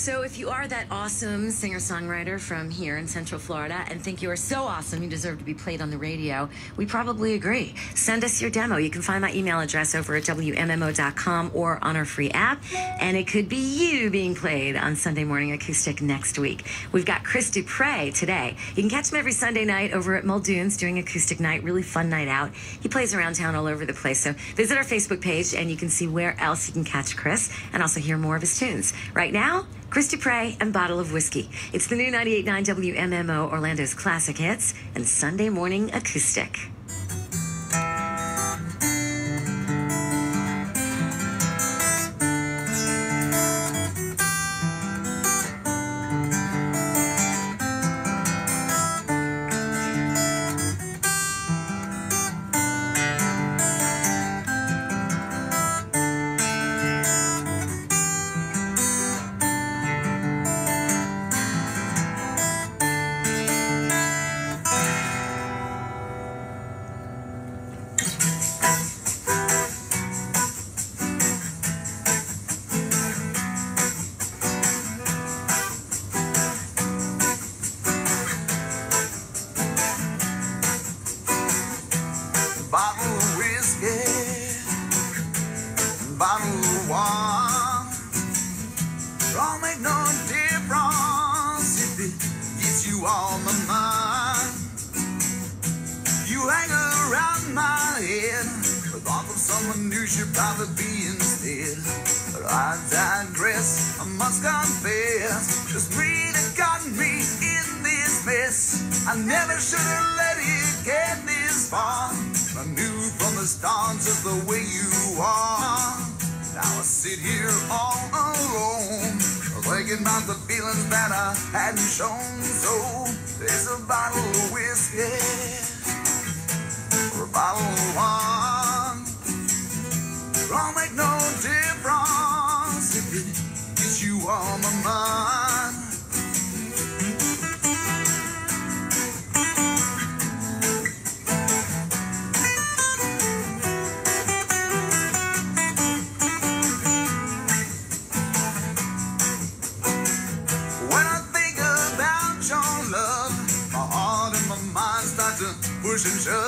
So, if you are that awesome singer songwriter from here in Central Florida and think you are so awesome you deserve to be played on the radio, we probably agree. Send us your demo. You can find my email address over at WMMO.com or on our free app. And it could be you being played on Sunday Morning Acoustic next week. We've got Chris Dupre today. You can catch him every Sunday night over at Muldoon's doing acoustic night, really fun night out. He plays around town all over the place. So, visit our Facebook page and you can see where else you can catch Chris and also hear more of his tunes. Right now, Chris Dupre and Bottle of Whiskey. It's the new 98.9 WMMO Orlando's Classic Hits and Sunday Morning Acoustic. Wine. Don't make no difference if it gets you on my mind. You hang around my head, thought of someone new should probably be instead. But I digress, I must confess, this really got me in this mess. I never should have let it get this far. I knew from the start just the way you thinking about the feelings that I hadn't shown. So there's a bottle of whiskey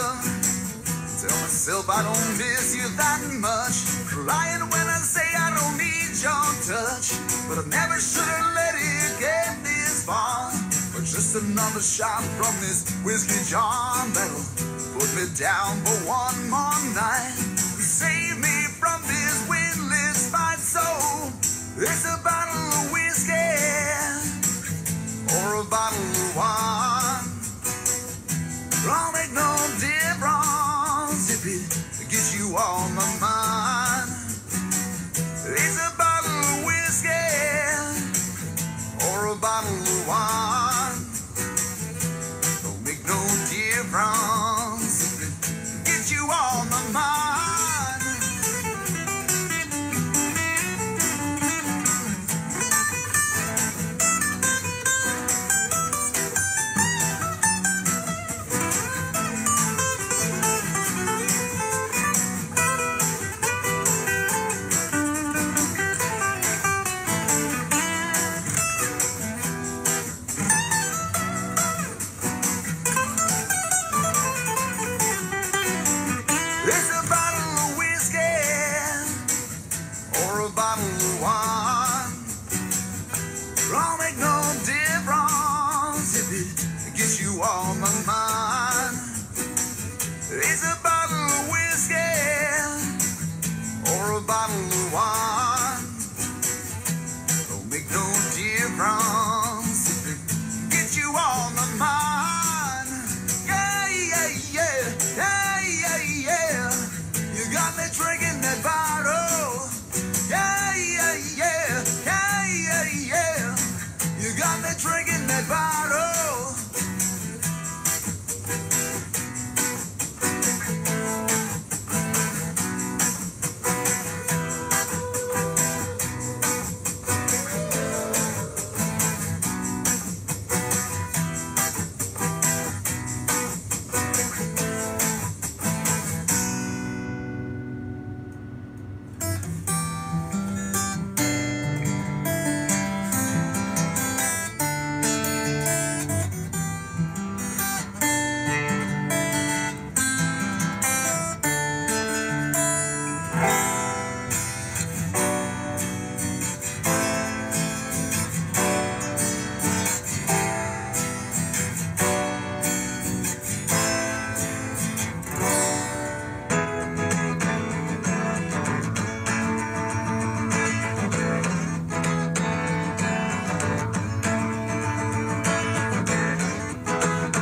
Tell myself I don't miss you that much. Lying when I say I don't need your touch. But I never should have let it get this far. But just another shot from this whiskey jar that'll put me down for one more night. If it gets you on my mind. It's a bottle of whiskey or a bottle of wine. Don't make no difference on my mind. It's a bottle of whiskey or a bottle of wine. Don't make no difference if it gets you on my mind. Yeah, yeah, yeah, yeah, yeah, yeah. You got me drinking that bottle. Yeah, yeah, yeah, yeah, yeah, yeah. You got me drinking that bottle.